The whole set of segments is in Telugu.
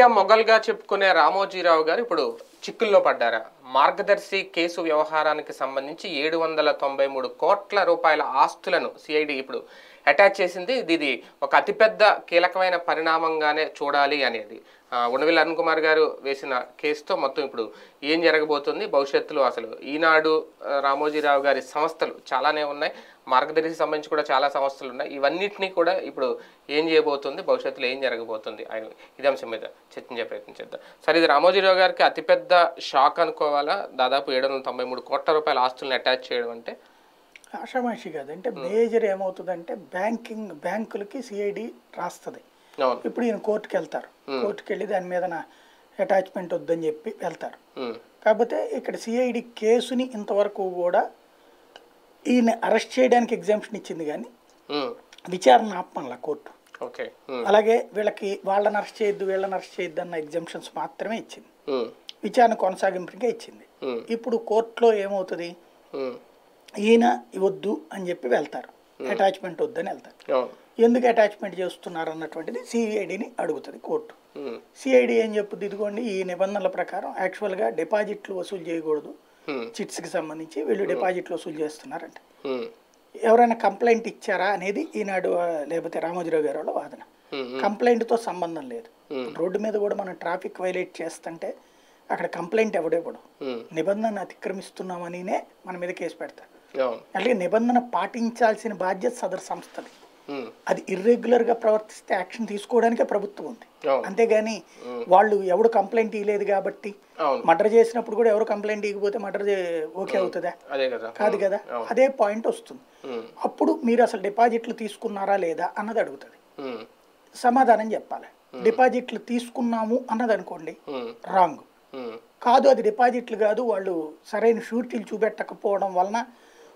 మీడియా మొగల్గా చెప్పుకునే రామోజీరావు గారు ఇప్పుడు చిక్కుల్లో పడ్డారా? మార్గదర్శి కేసు వ్యవహారానికి సంబంధించి ఏడు వందల తొంభై మూడు కోట్ల రూపాయల ఆస్తులను సిఐడి ఇప్పుడు అటాచ్ చేసింది. ఇది ఇది ఒక అతిపెద్ద కీలకమైన పరిణామంగానే చూడాలి అనేది. ఆ, అరుణ్ కుమార్ గారు వేసిన కేసుతో మొత్తం ఇప్పుడు ఏం జరగబోతుంది? భవిష్యత్తులో అసలు ఈనాడు రామోజీరావు గారి సంస్థలు చాలానే ఉన్నాయి. మార్గదర్శి సంబంధించి కూడా చాలా సంస్థలు ఉన్నాయి. ఇవన్నిటినీ కూడా ఇప్పుడు ఏం చేయబోతుంది? భవిష్యత్తులో ఏం జరగబోతుంది? ఆయన ఇదే అంశం మీద చర్చించే ప్రయత్నం చేద్దాం. సరే ఇది రామోజీరావు గారికి అతిపెద్ద షాక్ అనుకోవాలా? దాదాపు ఏడు వందల తొంభై మూడు కోట్ల రూపాయల ఆస్తులను అటాచ్ చేయడం అంటే? ఆషామాషి కాదు. అంటే మేజర్ ఏమవుతుందంటే బ్యాంకింగ్ బ్యాంకులకి సిఐడి రాస్తుంది. ఇప్పుడు ఈయన కోర్టుకి వెళ్తారు కోర్టుకి వెళ్ళి దాని మీద అటాచ్మెంట్ వద్దని చెప్పి వెళ్తారు. కాకపోతే ఇక్కడ సిఐడి కేసుని ఇంతవరకు కూడా ఈయన అరెస్ట్ చేయడానికి ఎగ్జామ్షన్ ఇచ్చింది కానీ విచారణ ఆపమల్లా కోర్టు. ఓకే. అలాగే వీళ్ళకి వాళ్ళని అరెస్ట్ చేయొద్దు వీళ్ళని అరెస్ట్ చేయొద్దు అన్న ఎగ్జామ్షన్స్ మాత్రమే ఇచ్చింది. విచారణ కొనసాగింపుగా ఇచ్చింది. ఇప్పుడు కోర్టులో ఏమవుతుంది? ఈయన వద్దు అని చెప్పి వెళ్తారు. అటాచ్మెంట్ వద్దని వెళ్తారు. ఎందుకు అటాచ్మెంట్ చేస్తున్నారు అన్నటువంటిది సిఐడిని అడుగుతుంది కోర్టు. సిఐడి ఏం చెప్పుద్ది ఇదిగోండి ఈ నిబంధనల ప్రకారం యాక్చువల్గా డిపాజిట్లు వసూలు చేయకూడదు. ఉమ్, చిట్స్కి సంబంధించి వీళ్ళు డిపాజిట్లు వసూలు చేస్తున్నారంట. ఎవరైనా కంప్లైంట్ ఇచ్చారా అనేది ఈనాడు లేకపోతే రామోజీరావు గారి వాళ్ళ వాదన. కంప్లైంట్తో సంబంధం లేదు. రోడ్డు మీద కూడా మనం ట్రాఫిక్ వైలేట్ చేస్తుంటే అక్కడ కంప్లైంట్ ఎవడేవాడు నిబంధన అతిక్రమిస్తున్నామనినే మన మీద కేసు పెడతారు. అలాగే నిబంధన పాటించాల్సిన బాధ్యత సదరు సంస్థది. అది ఇర్రెగ్యులర్గా ప్రవర్తిస్తే యాక్షన్ తీసుకోవడానికే ప్రభుత్వం ఉంది. అంతేగాని వాళ్ళు ఎవడు కంప్లైంట్ ఇవ్వలేదు కాబట్టి మర్డర్ చేసినప్పుడు కూడా ఎవరు కంప్లైంట్ ఇవ్వకపోతే మర్డర్ ఓకే అవుతుందా? కదా. కాదు. అదే పాయింట్ వస్తుంది. అప్పుడు మీరు అసలు డిపాజిట్లు తీసుకున్నారా లేదా అన్నది అడుగుతుంది. సమాధానం చెప్పాలి. డిపాజిట్లు తీసుకున్నాము అన్నది అనుకోండి. రాంగ్ కాదు అది డిపాజిట్లు కాదు. వాళ్ళు సరైన షూరిటీలు చూపెట్టకపోవడం వలన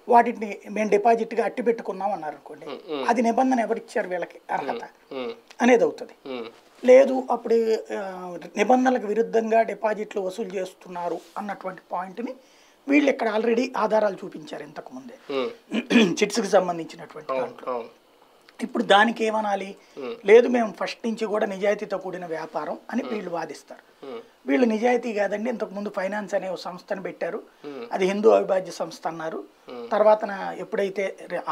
వాటిని మేము డిపాజిట్గా అట్టి పెట్టుకున్నాం అన్నారు అనుకోండి అది నిబంధన ఎవరిచ్చారు వీళ్ళకి? అర్హత. అనేది అవుతుంది. లేదు అప్పుడు నిబంధనలకు విరుద్ధంగా డిపాజిట్లు వసూలు చేస్తున్నారు అన్నటువంటి పాయింట్ని వీళ్ళు ఇక్కడ ఆల్రెడీ ఆధారాలు చూపించారు ఇంతకుముందే. చిట్స్కి సంబంధించినటువంటి దాంట్లో. ఇప్పుడు దానికి ఏమనాలి? లేదు మేము ఫస్ట్ నుంచి కూడా నిజాయితీతో కూడిన వ్యాపారం అని వీళ్ళు వాదిస్తారు. వీళ్ళు నిజాయితీ కాదండి. ఇంతకుముందు ఫైనాన్స్ అనే సంస్థను పెట్టారు. అది హిందూ అవిభాజ్య సంస్థ అన్నారు. తర్వాత ఎప్పుడైతే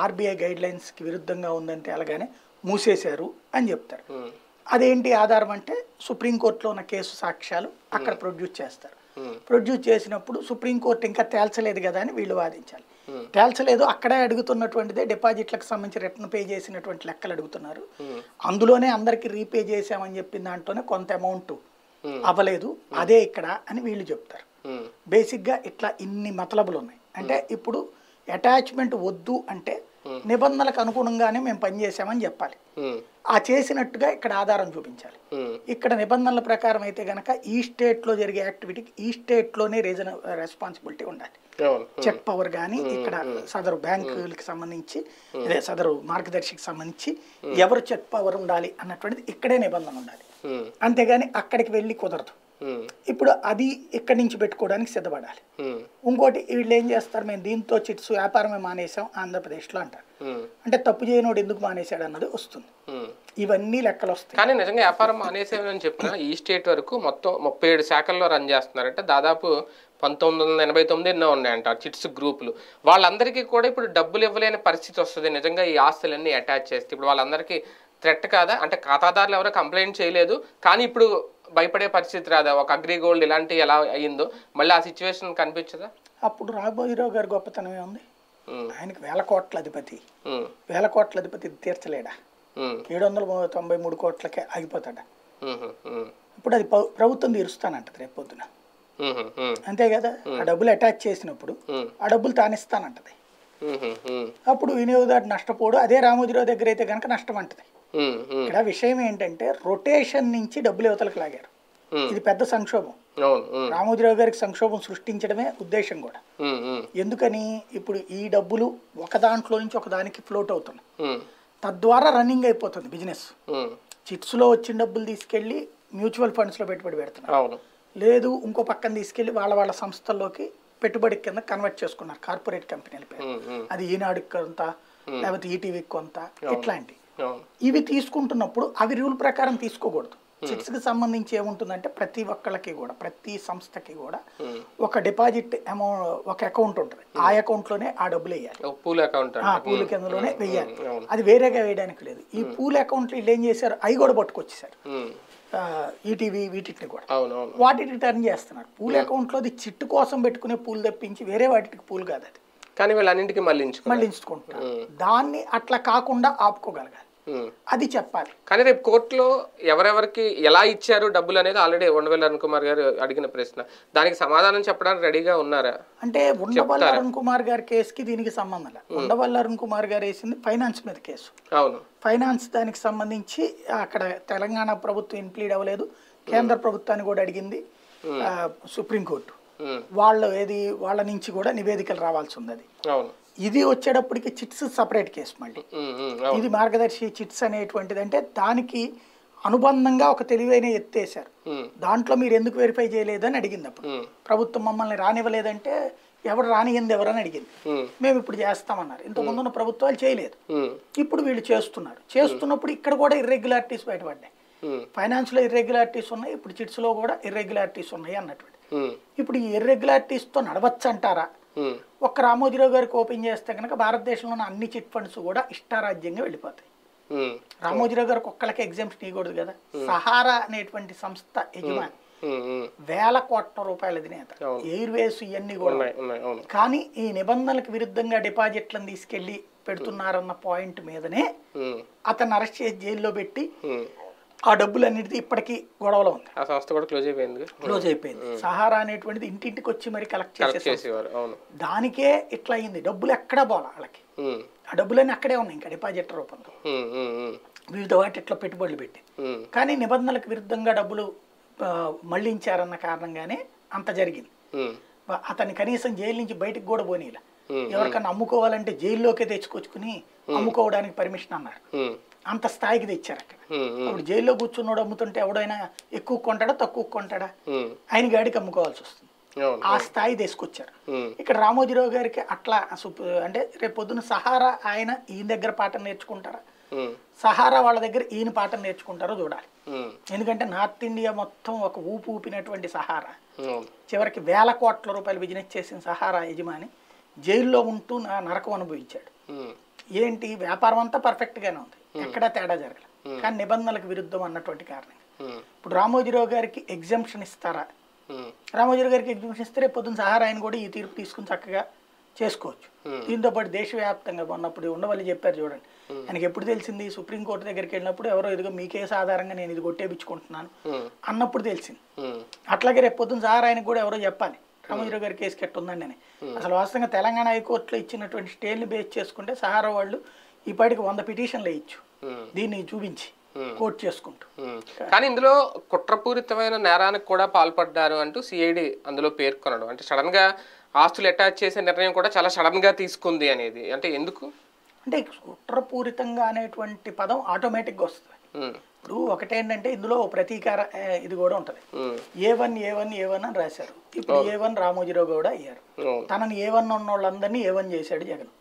ఆర్బీఐ గైడ్ లైన్స్కి విరుద్ధంగా ఉందంటే అలాగానే మూసేశారు అని చెప్తారు. అదేంటి ఆధారం అంటే సుప్రీంకోర్టులో ఉన్న కేసు సాక్ష్యాలు అక్కడ ప్రొడ్యూస్ చేస్తారు. ప్రొడ్యూస్ చేసినప్పుడు సుప్రీంకోర్టు ఇంకా తేల్చలేదు కదా అని వీళ్ళు వాదించాలి. తేల్చలేదు అక్కడే అడుగుతున్నటువంటిదే డిపాజిట్లకు సంబంధించి రిటర్న్ పే చేసినటువంటి లెక్కలు అడుగుతున్నారు. అందులోనే అందరికి రీపే చేసామని చెప్పిన దాంట్లోనే కొంత అమౌంట్. అవ్వలేదు అదే ఇక్కడ అని వీళ్ళు చెప్తారు. ఉమ్, బేసిక్గా ఇట్లా ఇన్ని మతలబులు ఉన్నాయి అంటే ఇప్పుడు అటాచ్మెంట్ వద్దు అంటే నిబంధనలకు అనుగుణంగానే మేము పనిచేసామని చెప్పాలి. ఆ చేసినట్టుగా ఇక్కడ ఆధారం చూపించాలి. ఇక్కడ నిబంధనల ప్రకారం అయితే గనక ఈ స్టేట్లో జరిగే యాక్టివిటీకి ఈ స్టేట్లోనే రీజన్ రెస్పాన్సిబిలిటీ ఉండాలి. చెక్ పవర్ కానీ ఇక్కడ సదరు బ్యాంకులకి సంబంధించి సదరు మార్గదర్శికి సంబంధించి ఎవరు చెక్ పవర్ ఉండాలి అన్నటువంటిది ఇక్కడే నిబంధన ఉండాలి. అంతేగాని అక్కడికి వెళ్ళి కుదరదు. ఇప్పుడు అది ఇక్కడి నుంచి పెట్టుకోవడానికి సిద్ధపడాలి. ఇంకోటి వీళ్ళు ఏం చేస్తారు మేము దీంతో చిట్స్ వ్యాపారమే మానేసాం ఆంధ్రప్రదేశ్లో అంటారు. అంటే తప్పు చేయనోడు ఎందుకు మానేశాడు అన్నది వస్తుంది. ఇవన్నీ లెక్కలు వస్తాయి. కానీ నిజంగా వ్యాపారం మానేసేమని చెప్పిన ఈ స్టేట్ వరకు మొత్తం ముప్పై ఏడు శాఖల్లో రన్ చేస్తున్నారంటే దాదాపు పంతొమ్మిది వందల ఎనభై తొమ్మిది ఎన్నో ఉన్నాయంట చిట్స్ గ్రూపులు. వాళ్ళందరికీ కూడా ఇప్పుడు డబ్బులు ఇవ్వలేని పరిస్థితి వస్తుంది. నిజంగా ఈ ఆస్తులన్నీ అటాచ్ చేస్తే ఇప్పుడు వాళ్ళందరికీ థ్రెట్ కాదా? అంటే ఖాతాదారులు ఎవరో కంప్లైంట్ చేయలేదు. కానీ ఇప్పుడు భయపడే పరిస్థితి రాదా? ఒక అగ్రి గోల్డ్ ఇలాంటి ఎలా అయ్యిందో? మళ్ళీ ఆ సిచ్యువేషన్ కనిపించదా? అప్పుడు రాఘవరావు గారి గొప్పతనం ఏముంది? ఆయనకి వేల కోట్ల అధిపతి. వేల కోట్ల అధిపతి తీర్చలేడా? ఏడు వందల తొంభై మూడు కోట్లకే ఆగిపోతాడా? ఇప్పుడు అది ప్రభుత్వం తీరుస్తానంటది రేపు పొద్దున. అంతే కదా? ఆ డబ్బులు అటాచ్ చేసినప్పుడు ఆ డబ్బులు తానిస్తానంటది. అప్పుడు వినియోగదారు నష్టపోడు. అదే రామోజీరావు దగ్గర అయితే కనుక నష్టం అంటది. ఇక్కడ విషయం ఏంటంటే రొటేషన్ నుంచి డబ్బులు యువతలకు లాగారు. ఇది పెద్ద సంక్షోభం. రామోజీరావు గారికి సంక్షోభం సృష్టించడమే ఉద్దేశం కూడా. ఎందుకని? ఇప్పుడు ఈ డబ్బులు ఒక దాంట్లో నుంచి ఒక దానికి ఫ్లోట్ అవుతున్నాయి. తద్వారా రన్నింగ్ అయిపోతుంది బిజినెస్ చిట్స్లో వచ్చిన డబ్బులు తీసుకెళ్ళి మ్యూచువల్ ఫండ్స్లో పెట్టుబడి పెడుతున్నారు. లేదు ఇంకో పక్కన తీసుకెళ్ళి వాళ్ళ వాళ్ళ సంస్థల్లోకి పెట్టుబడి కింద కన్వర్ట్ చేసుకున్నారు. కార్పొరేట్ కంపెనీల పేరు. అది ఈనాడుకి కొంత లేకపోతే ఈటీవీకి కొంత ఇట్లాంటి ఇవి తీసుకుంటున్నప్పుడు అవి రూల్ ప్రకారం తీసుకోకూడదు. చిట్స్కి సంబంధించి ఏముంటుందంటే ప్రతి ఒక్కళ్ళకి కూడా ప్రతి సంస్థకి కూడా. ఒక డిపాజిట్ అమౌంట్ ఒక అకౌంట్ ఉంటుంది. ఆ అకౌంట్లోనే ఆ డబ్బులు వేయాలి. పూల్ అకౌంట్ పూల్ కిందలోనే వేయాలి. అది వేరేగా వేయడానికి లేదు. ఈ పూల్ అకౌంట్లు వీళ్ళు ఏం చేశారు? అవి కూడా పట్టుకొచ్చేసారు. ఈటీవీ వీటిని కూడా. వాటిని టర్న్ చేస్తున్నారు. పూల్ అకౌంట్లో అది చిట్టు కోసం పెట్టుకునే పూల్ తప్పించి వేరే వాటికి పూల్ కాదు అది. కానీ వీళ్ళన్నింటికి మళ్ళించుకున్నారు మళ్ళించుకుంటున్నారు దాన్ని అట్లా కాకుండా ఆపుకోగలగాలి. అది చెప్పాలి. కానీ రేపు కోర్టులో ఎవరెవరికి ఎలా ఇచ్చారు డబ్బులు అనేది ఆల్రెడీ ఉండవల్లి అరుణ్ కుమార్ గారు అడిగిన ప్రశ్న. దానికి సమాధానం చెప్పడానికి రెడీగా ఉన్నారా? అంటే ఉండవల్లి అరుణ్ కుమార్ గారి కేసుకి దీనికి సంబంధం లేదు. ఉండవల్లి అరుణ్ కుమార్ గారు వేసింది ఫైనాన్స్ మీద కేసు. అవును. ఫైనాన్స్ దానికి సంబంధించి అక్కడ తెలంగాణ ప్రభుత్వం ఇన్ప్లీడ్ అవ్వలేదు. కేంద్ర ప్రభుత్వాన్ని కూడా అడిగింది. సుప్రీంకోర్టు. వాళ్ళ ఏది వాళ్ళ నుంచి కూడా నివేదికలు రావాల్సి ఉంది అది. ఇది వచ్చేటప్పటికి చిట్స్ సపరేట్ కేసు మళ్ళీ. ఇది మార్గదర్శి చిట్స్ అనేటువంటిది అంటే దానికి అనుబంధంగా ఒక తెలివైన ఎత్తేసారు దాంట్లో మీరు ఎందుకు వెరిఫై చేయలేదని అడిగింది అప్పుడు. ప్రభుత్వం మమ్మల్ని రానివ్వలేదంటే ఎవరు రానియంది ఎవరని అడిగింది మేము ఇప్పుడు చేస్తామన్నారు. ఇంత ముందున్న ప్రభుత్వాలు చేయలేదు. ఇప్పుడు వీళ్ళు చేస్తున్నారు. చేస్తున్నప్పుడు ఇక్కడ కూడా ఇర్రెగ్యులారిటీస్ బయటపడ్డాయి. ఫైనాన్స్లో ఇర్రెగ్యులారిటీస్ ఉన్నాయి. ఇప్పుడు చిట్స్లో కూడా ఇర్రెగ్యులారిటీస్ ఉన్నాయి అన్నటువంటి ఉమ్, ఇప్పుడు ఈ ఇర్రెగ్యులారిటీస్తో నడవచ్చు అంటారా ఒక్క రామోజీరావు గారికి ఓపెన్ చేస్తే కనుక భారతదేశంలో ఉన్న అన్ని చిట్ ఫండ్స్ కూడా ఇష్టారాజ్యంగా వెళ్ళిపోతాయి. రామోజీరావు గారికి ఒక్కళ్ళకి ఎగ్జామ్షన్ ఇవ్వకూడదు కదా? సహారా అనేటువంటి సంస్థ యజమాని. వేల కోట్ల రూపాయల అధినేత. ఎయిర్వేస్ ఇవన్నీ కూడా. కానీ ఈ నిబంధనలకు విరుద్ధంగా డిపాజిట్లను తీసుకెళ్ళి పెడుతున్నారన్న పాయింట్ మీదనే అతను అరెస్ట్ చేసి జైల్లో పెట్టి. ఆ డబ్బులన్నిటిది ఇప్పటికీ గొడవలో ఉంది. ఆ సంస్థ కూడా క్లోజ్ అయిపోయింది. క్లోజ్ అయిపోయింది. సహారా అనేటువంటిది ఇంటింటికి వచ్చి మరి కలెక్ట్ చేసే కలెక్ట్ చేసేవారు అవును. దానికే ఇట్లా అయింది. డబ్బులు ఎక్కడా పోలా వాళ్ళకి? ఆ డబ్బులన్నీ అక్కడే ఉన్నాయి ఇంకా డిపాజిట్ రూపంలో. వివిధ వాటి ఇట్లా పెట్టుబడులు పెట్టి. కానీ నిబంధనలకు విరుద్ధంగా డబ్బులు మళ్ళించారన్న కారణంగానే అంత జరిగింది. అతన్ని కనీసం జైలు నుంచి బయటకు కూడా పోనీలా. ఎవరికన్నా అమ్ముకోవాలంటే జైల్లోకే తెచ్చుకొచ్చుకుని అమ్ముకోవడానికి పర్మిషన్ అన్నారు అంత స్థాయికి తెచ్చారు అక్కడ. అప్పుడు జైల్లో కూర్చున్నాడు అమ్ముతుంటే ఎవడైనా ఎక్కువ కొంటాడా తక్కువ కొంటాడా? ఆయన గాడికి అమ్ముకోవాల్సి వస్తుంది. ఆ స్థాయి తీసుకొచ్చారు. ఇక్కడ రామోజీరావు గారికి అట్లా అంటే రేపు పొద్దున సహారా ఆయన ఈయన దగ్గర పాఠం నేర్చుకుంటారా? సహారా వాళ్ళ దగ్గర ఈయన పాఠం నేర్చుకుంటారో చూడాలి. ఎందుకంటే నార్త్ ఇండియా మొత్తం ఒక ఊపు ఊపినటువంటి సహారా. చివరికి వేల కోట్ల రూపాయలు బిజినెస్ చేసిన సహారా యజమాని జైల్లో ఉంటూ నరకం అనుభవించాడు. ఏంటి? వ్యాపారం అంతా పర్ఫెక్ట్గానే ఉంది. ఎక్కడా తేడా జరగల. కానీ నిబంధనలకు విరుద్ధం అన్నటువంటి కారణం. ఉమ్, ఇప్పుడు రామోజీరావు గారికి ఎగ్జామ్షన్ ఇస్తారా? రామోజీరావు గారికి ఎగ్జామ్షన్ ఇస్తే రేపు పొద్దున్న సహారా ఆయన కూడా ఈ తీర్పు తీసుకుని చక్కగా చేసుకోవచ్చు. దీంతో పాటు దేశవ్యాప్తంగా మొన్నప్పుడు ఉండవల్లి చెప్పారు చూడండి. ఆయనకి ఎప్పుడు తెలిసింది? సుప్రీంకోర్టు దగ్గరికి వెళ్ళినప్పుడు ఎవరో ఇదిగో మీ కేసు ఆధారంగా నేను ఇది కొట్టేపించుకుంటున్నాను అన్నప్పుడు తెలిసింది. అట్లాగే రేపు పొద్దున్న సహారా ఆయనకు కూడా ఎవరో చెప్పాలి. రామోజీరావు గారి కేసు కెట్టు ఉందండి అని అసలు వాస్తవంగా తెలంగాణ హైకోర్టులో ఇచ్చినటువంటి స్టేల్ని బేస్ చేసుకుంటే సహారా వాళ్ళు ఈ పాటికి వంద పిటిషన్లు వేయచ్చు. దీన్ని చూపించి. కోర్టు చేసుకుంటూ. కానీ ఇందులో కుట్రపూరితమైన నేరానికి కూడా పాల్పడ్డారు అంటూ సిఐడి అందులో పేర్కొనడం. అంటే సడన్గా ఆస్తులు అటాచ్ చేసే నిర్ణయం కూడా చాలా సడన్గా తీసుకుంది అనేది. అంటే ఎందుకు? అంటే కుట్రపూరితంగా అనేటువంటి పదం ఆటోమేటిక్గా వస్తుంది. ఇప్పుడు ఒకటేంటంటే ఇందులో ప్రతీకార ఇది కూడా ఉంటుంది. A one A one A one అని రాశారు. ఇప్పుడు ఏ వన్ రామోజీరావు గౌడ అయ్యారు. తనని ఏ వన్ ఉన్న వాళ్ళందరినీ ఏ వన్ చేశాడు జగన్.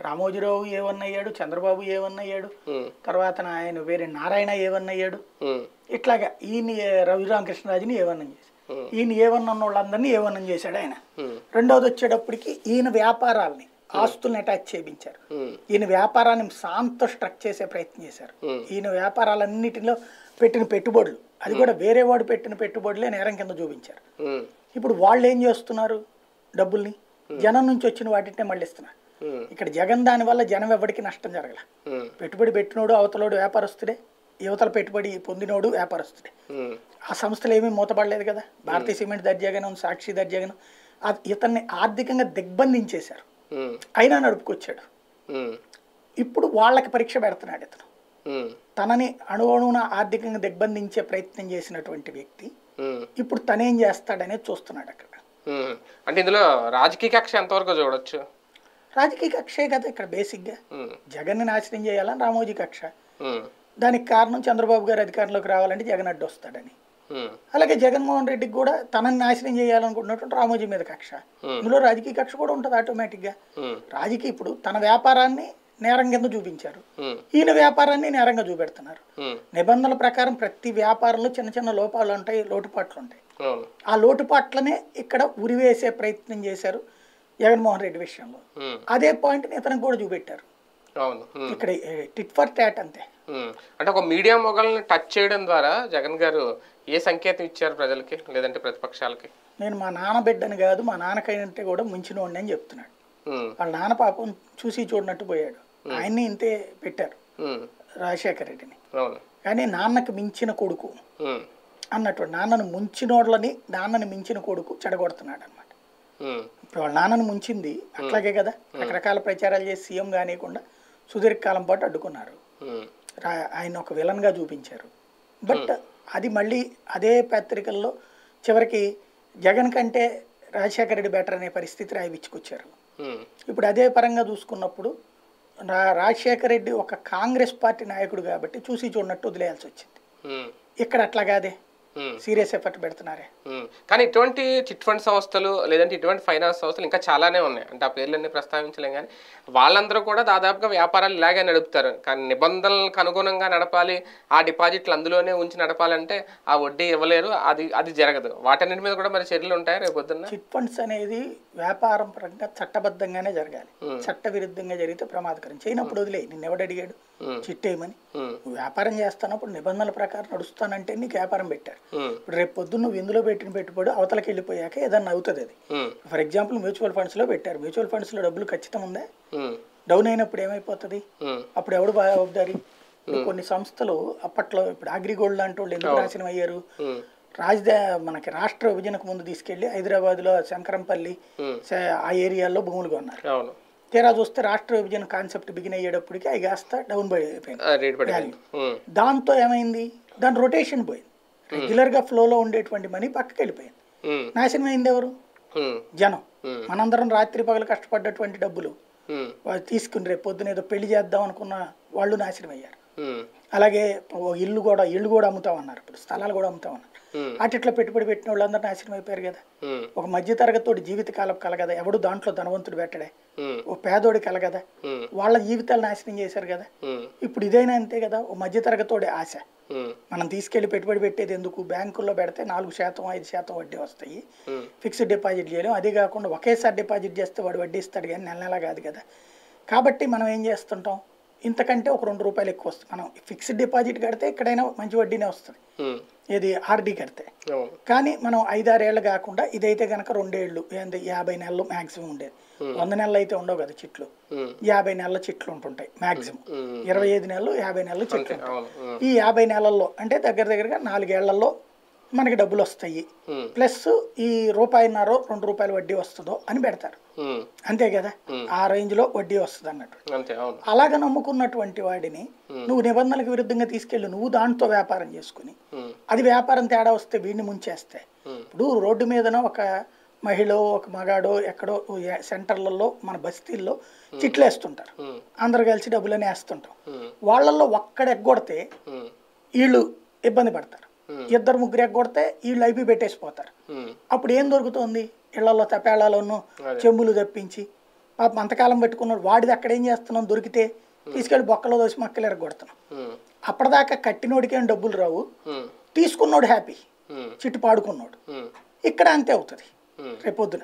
రామోజీరావు ఏ వన్ అయ్యాడు చంద్రబాబు ఏ వన్ అయ్యాడు ఉమ్, తర్వాత ఆయన వేరే నారాయణ ఏ వన్ అయ్యాడు ఉమ్, ఇట్లాగా ఈయన రవిరామకృష్ణరాజుని ఏ వన్ అని చేశాడు. ఈయన ఏ వన్ ఉన్న వాళ్ళందరినీ ఏ వన్ అని చేశాడు ఆయన. రెండవది వచ్చేటప్పటికి ఈయన వ్యాపారాల్ని ఆస్తుల్ని అటాచ్ చేయించారు ఈయన వ్యాపారాన్ని శాంత స్ట్రక్ చేసే ప్రయత్నం చేశారు. ఈయన వ్యాపారాలన్నిటిలో పెట్టిన పెట్టుబడులు అది కూడా వేరే వాడు పెట్టిన పెట్టుబడులే నేరం కింద చూపించారు. ఇప్పుడు వాళ్ళు ఏం చేస్తున్నారు? డబ్బుల్ని జనం నుంచి వచ్చిన వాటినే మళ్ళీ ఇస్తున్నారు ఇక్కడ జగన్ దాని వల్ల జనం ఎవరికి నష్టం జరగల. పెట్టుబడి పెట్టినోడు అవతలోడు వ్యాపారస్తుడే యువతల పెట్టుబడి పొందినోడు వ్యాపారస్తుడే. ఆ సంస్థలు ఏమీ మూతపడలేదు కదా? భారతీయ సిమెంట్ దర్జాగానే సాక్షి దర్జాగానే ఇతన్ని ఆర్థికంగా దిగ్బంధించేశారు. అయినా నడుపుకొచ్చాడు. ఇప్పుడు వాళ్ళకి పరీక్ష పెడుతున్నాడు ఇతను. తనని అణువణువున ఆర్థికంగా దిగ్బంధించే ప్రయత్నం చేసినటువంటి వ్యక్తి ఇప్పుడు తనేం చేస్తాడనేది చూస్తున్నాడు అక్కడ. అంటే ఇందులో రాజకీయ కక్ష ఎంతవరకు చూడొచ్చు? రాజకీయ కక్షే కదా ఇక్కడ బేసిక్గా. జగన్ని నాశనం చేయాలని రామోజీ కక్ష. దానికి కారణం చంద్రబాబు గారు అధికారంలోకి రావాలంటే జగన్ అడ్డు వస్తాడని. అలాగే జగన్మోహన్ రెడ్డికి కూడా తనని నాశనం చేయాలనుకుంటున్నటువంటి రామోజీ మీద కక్ష. ఇందులో రాజకీయ కక్ష కూడా ఉంటుంది ఆటోమేటిక్గా రాజకీయ ఇప్పుడు తన వ్యాపారాన్ని నేరం కింద చూపించారు. ఈయన వ్యాపారాన్ని నేరంగా చూపెడుతున్నారు. నిబంధనల ప్రకారం ప్రతి వ్యాపారంలో చిన్న చిన్న లోపాలు ఉంటాయి లోటుపాట్లు ఉంటాయి. ఆ లోటుపాట్లనే ఇక్కడ ఉరివేసే ప్రయత్నం చేశారు. జగన్మోహన్ రెడ్డి విషయంలో. అదే పాయింట్ని ఇతనికి కూడా చూపెట్టారు. ఇక్కడ టిట్ ఫర్ టాట్ అంతే. అంటే ఒక మీడియా మొగల్ని టచ్ చేయడం ద్వారా జగన్ గారు ఏ సంకేతం ఇచ్చారు ప్రజలకి లేదంటే ప్రతిపక్షాలకి? నేను మా నాన్న బిడ్డని కాదు మా నాన్నకైనంటే కూడా ముంచినోడిని అని చెప్తున్నాడు. వాళ్ళ నాన్న పాపం చూసి చూడనట్టు పోయాడు. ఆయన్ని ఇంతే పెట్టారు రాజశేఖర రెడ్డిని. కానీ నాన్నకి మించిన కొడుకు అన్నట్టు నాన్నను ముంచినోళ్ళని నాన్నని మించిన కొడుకు చెడగొడుతున్నాడు అనమాట ఉమ్, ఇప్పుడు వాళ్ళ నాన్నను ముంచింది అట్లాగే కదా. రకరకాల ప్రచారాలు చేసి సీఎం కానియకుండా సుదీర్ఘకాలం పాటు అడ్డుకున్నారు. ఆయన ఒక విలన్గా చూపించారు. బట్ అది మళ్ళీ అదే పత్రికల్లో చివరికి జగన్ కంటే రాజశేఖర రెడ్డి బెటర్ అనే పరిస్థితి రాయిచ్చుకొచ్చారు ఉమ్, ఇప్పుడు అదే పరంగా చూసుకున్నప్పుడు రాజశేఖర రెడ్డి ఒక కాంగ్రెస్ పార్టీ నాయకుడు కాబట్టి చూసి చూడనట్టు వదిలేయాల్సి వచ్చింది. ఇక్కడ అట్లా కాదే. సీరియస్ ఎఫర్ట్ పెడుతున్నారే. ఉమ్. కానీ ఇటువంటి చిట్ ఫండ్ సంస్థలు లేదంటే ఇటువంటి ఫైనాన్స్ సంస్థలు ఇంకా చాలానే ఉన్నాయి. అంటే ఆ పేర్లన్నీ ప్రస్తావించలేం కానీ వాళ్ళందరూ కూడా దాదాపుగా వ్యాపారాలు ఇలాగే నడుపుతారు. కానీ నిబంధనలకు అనుగుణంగా నడపాలి ఆ డిపాజిట్లు అందులోనే ఉంచి నడపాలంటే ఆ వడ్డీ ఇవ్వలేరు అది అది జరగదు. వాటన్నిటి మీద కూడా మరి చర్యలు ఉంటాయి రేపు పొద్దున్న? చిట్ ఫండ్స్ అనేది వ్యాపారం పరంగా చట్టబద్ధంగానే జరగాలి. Hmm. చట్ట విరుద్ధంగా జరిగితే ప్రమాదకరం. చేయనప్పుడు వదిలే నిన్ను ఎవడు అడిగాడు? Hmm. చిట్టేయమని. వ్యాపారం చేస్తానప్పుడు నిబంధనల ప్రకారం నడుస్తానంటే నీకు వ్యాపారం పెట్టారు ఇప్పుడు రేపు పొద్దున్న నువ్వు ఇందులో పెట్టిన పెట్టుబడి అవతలకి వెళ్ళిపోయాక ఏదన్నా అవుతుంది అది. ఫర్ ఎగ్జాంపుల్ మ్యూచువల్ ఫండ్స్లో పెట్టారు. మ్యూచువల్ ఫండ్స్లో డబ్బులు ఖచ్చితం ఉందా? డౌన్ అయినప్పుడు ఏమైపోతుంది? ఉమ్, అప్పుడు ఎవడు జవాబుదారి? ఇప్పుడు కొన్ని సంస్థలు అప్పట్లో ఇప్పుడు అగ్రిగోల్డ్ లాంటి వాళ్ళు ఎందుకు నాశనం అయ్యారు? ఉమ్, రాజధాని మనకి రాష్ట్ర విభజనకు ముందు తీసుకెళ్ళి హైదరాబాద్లో శంకరంపల్లి Hmm. స- ఆ ఏరియాల్లో భూములు కొన్నారు. తీరా చూస్తే రాష్ట్ర విభజన కాన్సెప్ట్ బిగిన్ అయ్యేటప్పటికి అవి కాస్త డౌన్ పడిపోయింది. దాంతో ఏమైంది? దాని రొటేషన్ పోయింది. రెగ్యులర్గా ఫ్లోలో ఉండేటువంటి మనీ పక్కకి వెళ్ళిపోయింది ఉమ్, నాశనం అయింది ఎవరు? ఉమ్, జనం. Hmm. మనందరం రాత్రి పగలు కష్టపడ్డటువంటి డబ్బులు. వాళ్ళు తీసుకుని రేపు పొద్దున ఏదో పెళ్ళి చేద్దాం అనుకున్న వాళ్ళు నాశనం అయ్యారు అలాగే ఓ ఇల్లు కూడా ఇల్లు కూడా అమ్ముతామన్నారు. ఇప్పుడు స్థలాలు కూడా అమ్ముతామన్నారు. ఉమ్, అట్లా పెట్టుబడి పెట్టిన వాళ్ళందరూ నాశనం అయిపోయారు కదా ఒక మధ్యతరగతోడి జీవితకాలం కలగదా? ఎవడు దాంట్లో ధనవంతుడు పెట్టడే? ఓ పేదోడి కలగదా? వాళ్ళ జీవితాలు నాశనం చేశారు కదా. ఇప్పుడు ఇదైనా అంతే కదా? ఓ మధ్యతరగతోడి ఆశ. ఉమ్, మనం తీసుకెళ్ళి పెట్టుబడి పెట్టేది ఎందుకు? బ్యాంకుల్లో పెడితే నాలుగు శాతం ఐదు శాతం వడ్డీ వస్తాయి. ఫిక్స్డ్ డిపాజిట్ చేయలేం. అదే కాకుండా ఒకేసారి డిపాజిట్ చేస్తే వాడు వడ్డీ ఇస్తాడు కానీ నెల నెల కాదు కదా. కాబట్టి మనం ఏం చేస్తుంటాం? ఇంతకంటే ఒక రెండు రూపాయలు ఎక్కువ వస్తుంది. మనం ఫిక్స్డ్ డిపాజిట్ కడితే ఎక్కడైనా మంచి వడ్డీనే వస్తుంది. ఇది ఆర్డీ కడితే. కానీ మనం ఐదారేళ్ళు కాకుండా ఇదైతే కనుక రెండేళ్ళు యాభై నెలలు మ్యాక్సిమం ఉండేది. వంద నెలలు అయితే ఉండవు కదా చిట్లు. యాభై నెలల చిట్లు ఉంటుంటాయి మ్యాక్సిమం ఉమ్, ఇరవై ఐదు నెలలు యాభై నెలలు చిట్లు ఉంటాయి. ఈ యాభై నెలల్లో అంటే దగ్గర దగ్గరగా నాలుగేళ్ళలో మనకి డబ్బులు వస్తాయి. ప్లస్ ఈ రూపాయిన్నర రెండు రూపాయలు వడ్డీ వస్తుందో అని పెడతారు. అంతే కదా? ఆ రేంజ్లో వడ్డీ వస్తుంది అన్నట్టు. అలాగ నమ్ముకున్నటువంటి వాడిని నువ్వు నిబంధనలకు విరుద్ధంగా తీసుకెళ్ళి నువ్వు దాంతో వ్యాపారం చేసుకుని. అది వ్యాపారం తేడా వస్తే వీడిని ముంచేస్తే. ఇప్పుడు రోడ్డు మీదన ఒక మహిళ ఒక మగాడో ఎక్కడో సెంటర్లలో మన బస్తీల్లో చిట్లు వేస్తుంటారు ఉమ్, అందరు కలిసి డబ్బులని వేస్తుంటాం. వాళ్ళల్లో ఒక్కడ ఎగ్గొడితే వీళ్ళు ఇబ్బంది పడతారు. ఇద్దరు ముగ్గురు ఎగ్గొడితే వీళ్ళు ఐపీ పెట్టేసిపోతారు. అప్పుడు ఏం దొరుకుతుంది? ఇళ్ళలో తపేళాలను అదే. చెంబులు తెప్పించి పాపం అంతకాలం పెట్టుకున్నాడు. వాడిది అక్కడ ఏం చేస్తున్నాం? దొరికితే తీసుకెళ్ళి బొక్కలో దోసి మక్కలు ఎరగొడుతున్నాం అప్పటిదాకా కట్టినోడికేం డబ్బులు రావు. తీసుకున్నోడు హ్యాపీ. చిట్టు పాడుకున్నాడు. ఇక్కడ అంతే అవుతుంది. రేపొద్దున.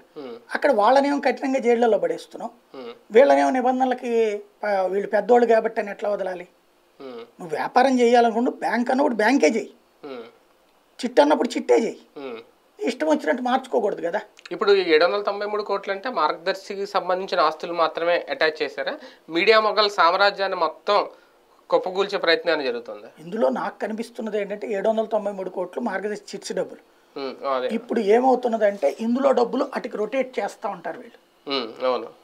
అక్కడ వాళ్ళనేమో కఠినంగా జైళ్ళలో పడేస్తున్నాం ఉమ్, వీళ్ళనేమో నిబంధనలకి వీళ్ళు పెద్దోళ్ళు కాబట్టి అని ఎట్లా వదలాలి? నువ్వు వ్యాపారం చేయాలనుకుంటూ బ్యాంక్ అన్నప్పుడు బ్యాంకే చేయి. చిట్టు అన్నప్పుడు చిట్టే చేయి. ఇష్టం వచ్చినట్టు మార్చుకోకూడదు కదా. ఇప్పుడు ఏడు వందల తొంభై మూడు కోట్లు అంటే మార్గదర్శికి సంబంధించిన ఆస్తులు మాత్రమే అటాచ్ చేశారా? మీడియా మొఘల్ సామ్రాజ్యాన్ని మొత్తం కుప్పగూల్చే ప్రయత్నం జరుగుతుంది? ఇందులో నాకు కనిపిస్తున్నది ఏంటంటే ఏడు వందల తొంభై మూడు కోట్లు మార్గదర్శి చిట్స్ డబ్బులు. ఇప్పుడు ఏమవుతున్నదంటే ఇందులో డబ్బులు అటుకి రొటేట్ చేస్తూ ఉంటారు వీళ్ళు.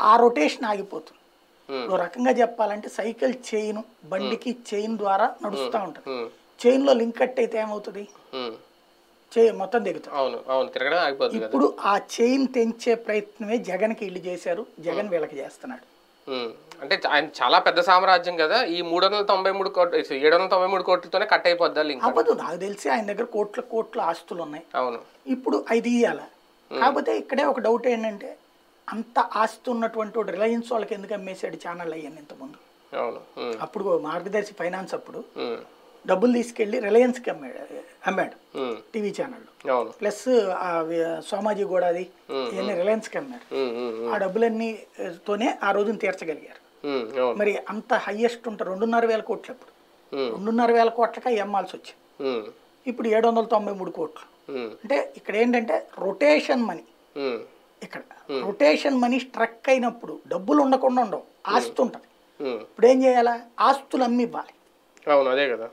ఆ రొటేషన్ ఆగిపోతుంది. ఓ రకంగా చెప్పాలంటే సైకిల్ చైన్ బండికి చైన్ ద్వారా నడుస్తూ ఉంటుంది. ఉమ్, చైన్లో లింక్ కట్ అయితే ఏమవుతుంది? మొత్తం దిగుతుంది. ఇప్పుడు ఆ చైన్ తెంచే ప్రయత్నమే జగన్కి ఇల్లు చేశారు. జగన్ వీళ్ళకి చేస్తున్నాడు. అంటే ఆయన చాలా పెద్ద సామ్రాజ్యం కదా. ఈ మూడు వందల తొంభై మూడు కోట్లు ఏడు వందల తొంభై మూడు కోట్లతోనే కట్ అయిపోద్దా అవ్వదు. నాకు తెలిసి ఆయన దగ్గర కోట్ల కోట్ల ఆస్తులు ఉన్నాయి. అవును. ఇప్పుడు అది ఇయ్యాల? కాకపోతే ఇక్కడే ఒక డౌట్ ఏంటంటే అంత ఆస్తి ఉన్నటువంటి రిలయన్స్ వాళ్ళకి ఎందుకు అమ్మేశాడు ఛానల్ అయ్యాను ఇంతకుముందు? అవును. అప్పుడు మార్గదర్శి ఫైనాన్స్ అప్పుడు. డబ్బులు తీసుకెళ్ళి రిలయన్స్కి అమ్మాడు అమ్మాడు టీవీ అవును. ప్లస్ సోమాజీ కూడా అది ఇవన్నీ రిలయన్స్కి ఉమ్, ఆ డబ్బులన్నీ తోనే ఆ రోజున తీర్చగలిగారు. మరి అంత హయ్యెస్ట్ ఉంటే రెండున్నర వేల కోట్లు అప్పుడు. రెండున్నర వేల కోట్లకి అమ్మాల్సి వచ్చింది. ఇప్పుడు ఏడు వందల తొంభై మూడు కోట్లు. అంటే ఇక్కడ ఏంటంటే రొటేషన్ మనీ. ఇక్కడ రొటేషన్ మనీ స్ట్రక్ అయినప్పుడు డబ్బులు ఉండకుండా ఉండవు. ఆస్తి ఉంటుంది ఇప్పుడు ఏం చేయాలా? ఆస్తులు అమ్మి ఇవ్వాలి. అవును అదే కదా.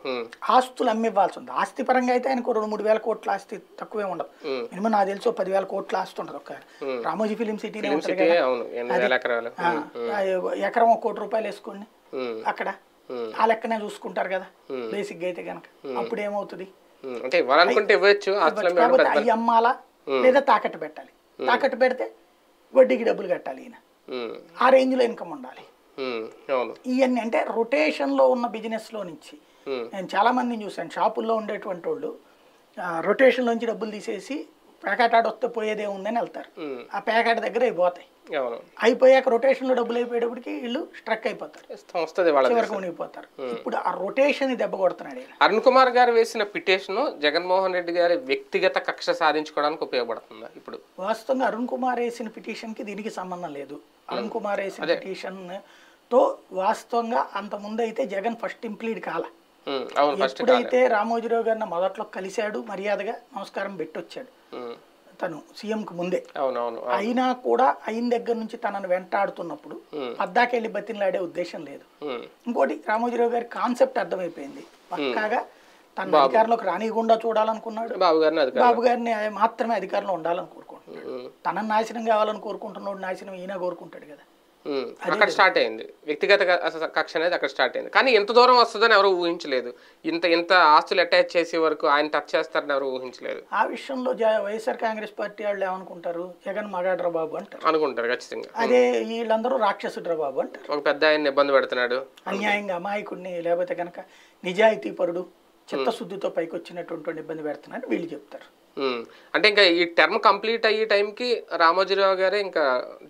ఆస్తులు అమ్మి ఇవ్వాల్సి ఉంది. ఆస్తి పరంగా అయితే ఆయనకు రెండు మూడు వేల కోట్ల ఆస్తి తక్కువే ఉండదు. మినిమం నాకు తెలుసు పదివేల కోట్ల ఆస్తి ఉంటుంది ఒక రామోజీ ఫిలిం సిటీ ఎకరం ఒక కోటి రూపాయలు వేసుకోండి. అక్కడ. ఆ లెక్కనే చూసుకుంటారు కదా. బేసిక్గా అయితే కనుక అప్పుడు ఏమవుతుంది? కాకపోతే అవి అమ్మాలా? లేదా తాకట్టు పెట్టాలి. తాకట్టు పెడితే వడ్డీకి డబ్బులు కట్టాలి ఈయన. ఆ రేంజ్లో ఇన్కమ్ ఉండాలి. ఇవన్నీ అంటే రొటేషన్లో ఉన్న బిజినెస్లో నుంచి. నేను చాలా మందిని చూశాను. షాపుల్లో ఉండేటువంటి వాళ్ళు రొటేషన్లోంచి డబ్బులు తీసేసి ప్యాకెట్ ఆడ వస్తే పోయేదే ఉందని వెళ్తారు. ఆ ప్యాకెట్ దగ్గర అయిపోతాయి అవును అయిపోయాక రొటేషన్లో డబ్బులు అయిపోయేటప్పటికి వీళ్ళు స్ట్రక్ అయిపోతారు. చివరికి మునిగిపోతారు. ఇప్పుడు ఆ రొటేషన్ దెబ్బ కొడుతున్నాడు అరుణ్ కుమార్ గారు వేసిన పిటిషన్ జగన్మోహన్ రెడ్డి గారి వ్యక్తిగత కక్ష సాధించుకోవడానికి ఉపయోగపడుతుందా ఇప్పుడు? వాస్తవంగా అరుణ్ కుమార్ వేసిన పిటిషన్కి దీనికి సంబంధం లేదు. అరుణ్ కుమార్ వేసిన పిటిషన్తో వాస్తవంగా అంత ముందు అయితే జగన్ ఫస్ట్ ఇంప్లీడ్ కాల. ఫస్ట్ ఎప్పుడైతే రామోజీరావు గారిని మొదట్లో కలిశాడు మర్యాదగా నమస్కారం పెట్టొచ్చాడు. తను సీఎంకి ముందే. అయినా కూడా అయిన దగ్గర నుంచి తనను వెంటాడుతున్నప్పుడు పద్దాకెళ్ళి బతిన్లాడే ఉద్దేశం లేదు. ఇంకోటి రామోజీరావు గారి కాన్సెప్ట్ అర్థమైపోయింది. పక్కాగా తన అధికారంలోకి రానియకుండా చూడాలనుకున్నాడు. బాబు గారిని బాబు గారిని మాత్రమే అధికారంలో ఉండాలని కోరుకుంటున్నాడు. తనని నాశనం కావాలని కోరుకుంటున్నాడు నాశనం ఈయన కోరుకుంటాడు కదా. అక్కడ స్టార్ట్ అయింది. వ్యక్తిగత కక్ష అనేది అక్కడ స్టార్ట్ అయింది. కానీ ఎంత దూరం వస్తుందని ఎవరు ఊహించలేదు. ఇంత ఇంత ఆస్తులు అటాచ్ చేసే వరకు ఆయన టచ్ చేస్తారని ఎవరు ఊహించలేదు. ఆ విషయంలో వైఎస్ఆర్ కాంగ్రెస్ పార్టీ వాళ్ళు ఏమనుకుంటారు? జగన్ మగాడ్రా బాబు అంటారు. అనుకుంటారు ఖచ్చితంగా. అదే వీళ్ళందరూ రాక్షసుడ్రా బాబు అంటారు. ఒక పెద్ద ఆయన ఇబ్బంది పెడుతున్నాడు. అన్యాయంగా అమాయకుడిని లేకపోతే కనుక నిజాయితీ పరుడు చిత్తశుద్ధితో పైకి వచ్చినటువంటి ఇబ్బంది పెడుతున్నారని వీళ్ళు చెప్తారు. అంటే ఇంకా ఈ టర్మ్ కంప్లీట్ అయ్యే టైంకి రామోజీరావు గారే ఇంకా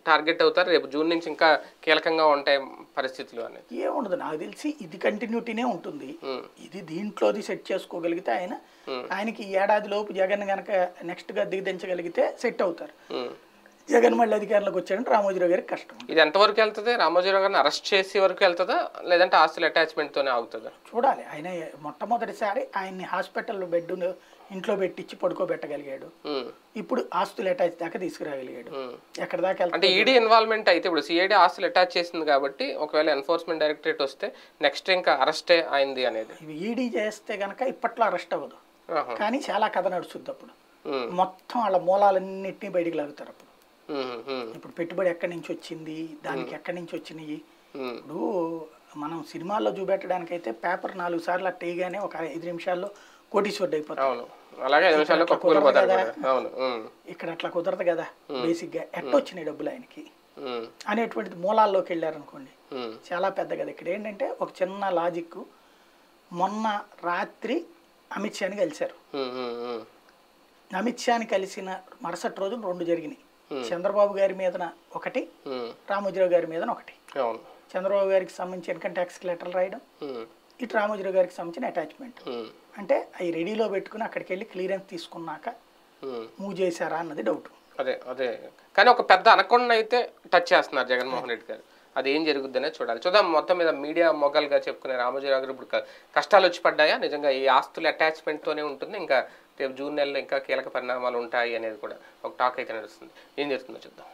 టార్గెట్ అవుతారు. రేపు జూన్ నుంచి ఇంకా కీలకంగా ఉంటాయి పరిస్థితులు అనేది. ఏముండదు. నాకు తెలిసి ఇది కంటిన్యూటీనే ఉంటుంది. ఇది దీంట్లోది సెట్ చేసుకోగలిగితే ఆయన ఆయనకి ఏడాది లోపు జగన్ గనక నెక్స్ట్గా దిగదించగలిగితే సెట్ అవుతారు. జగన్ మళ్ళీ అధికారంలోకి వచ్చాడంటే రామోజీరావు గారికి కష్టం. ఇది ఎంతవరకు వెళ్తుంది? రామోజీరావు గారిని అరెస్ట్ చేసే వరకు వెళ్తుందా? లేదంటే ఆస్తుల అటాచ్మెంట్ తోనే ఆగుతుందా? చూడాలి. ఆయన మొట్టమొదటిసారి ఆయన్ని హాస్పిటల్ బెడ్ ఇంట్లో పెట్టించి పడుకోబెట్టగలిగాడు. ఇప్పుడు ఆస్తులు అటాచ్ దాకా తీసుకురాగలిగాడు. ఎక్కడ దాకా అంటే ఈడీ ఇన్వాల్వ్మెంట్ అయితే ఇప్పుడు సిఐడి ఆస్తులు అటాచ్ చేసింది కాబట్టి ఒకవేళ ఎన్ఫోర్స్మెంట్ డైరెక్టరేట్ వస్తే నెక్స్ట్ ఇంకా అరెస్టే అయింది అనేది. ఈడీ చేస్తే గనక ఇప్పట్లో అరెస్ట్ అవ్వదు. కానీ చాలా కథ నడుస్తుంది అప్పుడు. మొత్తం వాళ్ళ మూలాలన్నింటినీ బయటికి లాగుతారు అప్పుడు. ఇప్పుడు పెట్టుబడి ఎక్కడి నుంచి వచ్చింది? దానికి ఎక్కడి నుంచి వచ్చినాయి? ఇప్పుడు మనం సినిమాల్లో చూపెట్టడానికైతే పేపర్ నాలుగు సార్లు అట్టేయగానే ఒక ఐదు నిమిషాల్లో కోటీశ్వరుడు అయిపోతాం అవును. అలాగే ఐదు నిమిషాల్లో కప్పుకోలిపోతారు కూడా. అవును. ఉమ్, ఇక్కడ అట్లా కుదరదు కదా బేసిక్గా. ఎట్టొచ్చినాయి డబ్బులు ఆయనకి? అనేటువంటిది మూలాల్లోకి వెళ్ళారనుకోండి. చాలా పెద్ద కదా ఇక్కడ. ఏంటంటే ఒక చిన్న లాజిక్ మొన్న రాత్రి అమిత్ షాని కలిశారు అమిత్ షాని కలిసిన మరుసటి రోజున రెండు జరిగినాయి. చంద్రబాబు గారి మీదన ఒకటి రామోజీరావు గారి మీదన ఒకటి. చంద్రబాబు గారికి సంబంధించి ఇన్కమ్ ట్యాక్స్ లెటర్లు రాయడం ఇటు రామోజీరావు గారికి సంబంధించిన అటాచ్మెంట్. అంటే అవి రెడీలో పెట్టుకుని అక్కడికి వెళ్ళి క్లియరెన్స్ తీసుకున్నాక. మూవ్ చేశారా అన్నది డౌట్ అదే అదే. కానీ ఒక పెద్ద అనకొండ అయితే టచ్ చేస్తున్నారు జగన్మోహన్ రెడ్డి గారు. అది ఏం జరుగుద్దనే చూడాలి. చూద్దాం మొత్తం మీద మీడియా మొగల్గా చెప్పుకునే రామోజీరావు గారు ఇప్పుడు కష్టాలు వచ్చి పడ్డాయా? నిజంగా ఈ ఆస్తుల attachment తోనే ఉంటుంది. ఇంకా రేపు జూన్ నెలలో ఇంకా కీలక పరిణామాలు ఉంటాయి అనేది కూడా ఒక టాక్ అయితే నడుస్తుంది. ఏం జరుగుతుందో చూద్దాం.